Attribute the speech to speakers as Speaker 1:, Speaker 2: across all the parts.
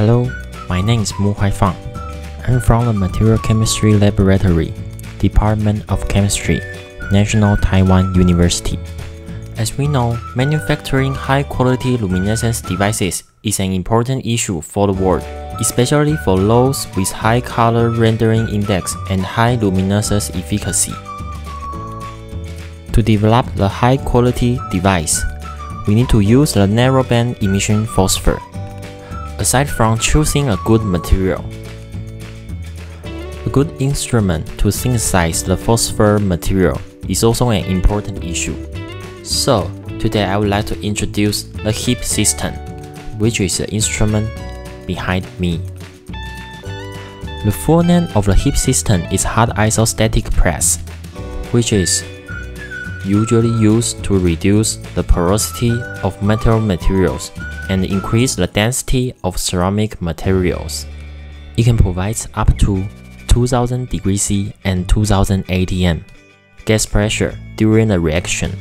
Speaker 1: is Mu-Huai Fang. I'm from the Material Chemistry Laboratory, Department of Chemistry, National Taiwan University. As we know, manufacturing high-quality luminescence devices is an important issue for the world, especially for those with high color rendering index and high luminescence efficacy. To develop the high-quality device, we need to use the narrowband emission phosphor. Aside from choosing a good material, a good instrument to synthesize the phosphor material is also an important issue. So, today I would like to introduce the HIP system, which is the instrument behind me. The full name of the HIP system is hot isostatic press, which is usually used to reduce the porosity of metal materials and increase the density of ceramic materials. It can provide up to 2000 degrees C and 2000 atm gas pressure during the reaction.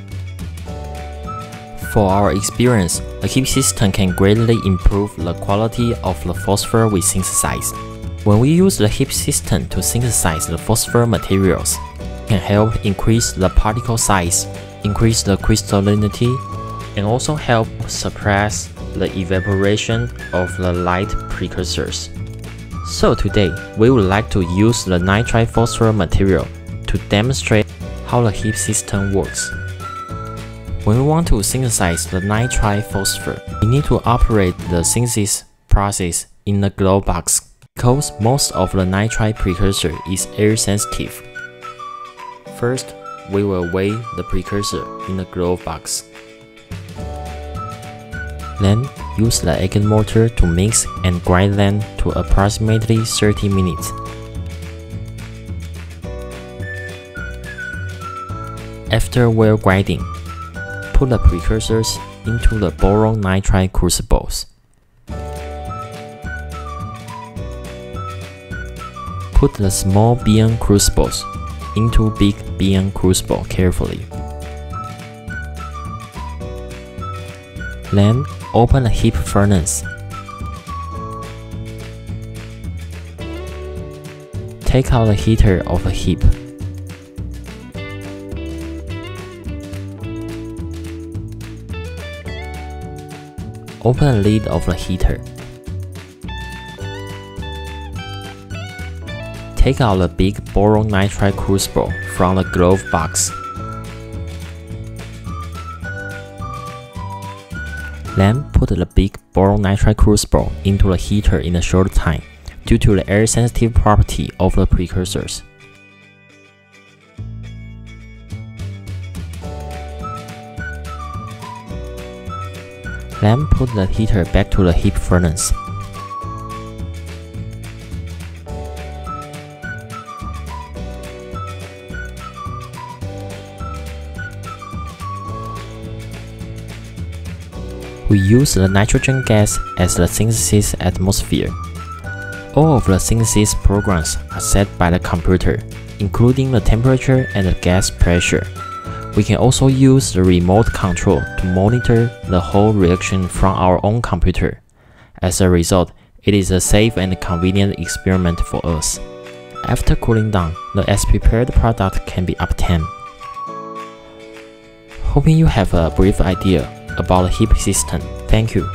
Speaker 1: For our experience, the HIP system can greatly improve the quality of the phosphor we synthesize. When we use the HIP system to synthesize the phosphor materials, it can help increase the particle size, increase the crystallinity, and also help suppress the evaporation of the light precursors. So today, we would like to use the nitride phosphor material to demonstrate how the HIP system works. When we want to synthesize the nitride phosphor, we need to operate the synthesis process in the glove box because most of the nitride precursor is air sensitive. First, we will weigh the precursor in the glove box. Then, use the agate mortar to mix and grind them to approximately 30 minutes. After well grinding, put the precursors into the boron nitride crucibles. Put the small BN crucibles into big BN crucible carefully. Then open the HIP furnace. Take out the heater of the HIP. Open the lid of the heater. Take out the big boron nitride crucible from the glove box. Then put the big boron nitride crucible into the heater in a short time due to the air sensitive property of the precursors. Then put the heater back to the HIP furnace. We use the nitrogen gas as the synthesis atmosphere. All of the synthesis programs are set by the computer, including the temperature and the gas pressure. We can also use the remote control to monitor the whole reaction from our own computer. As a result, it is a safe and convenient experiment for us. After cooling down, the as prepared product can be obtained. Hoping you have a brief idea about the HIP system. Thank you.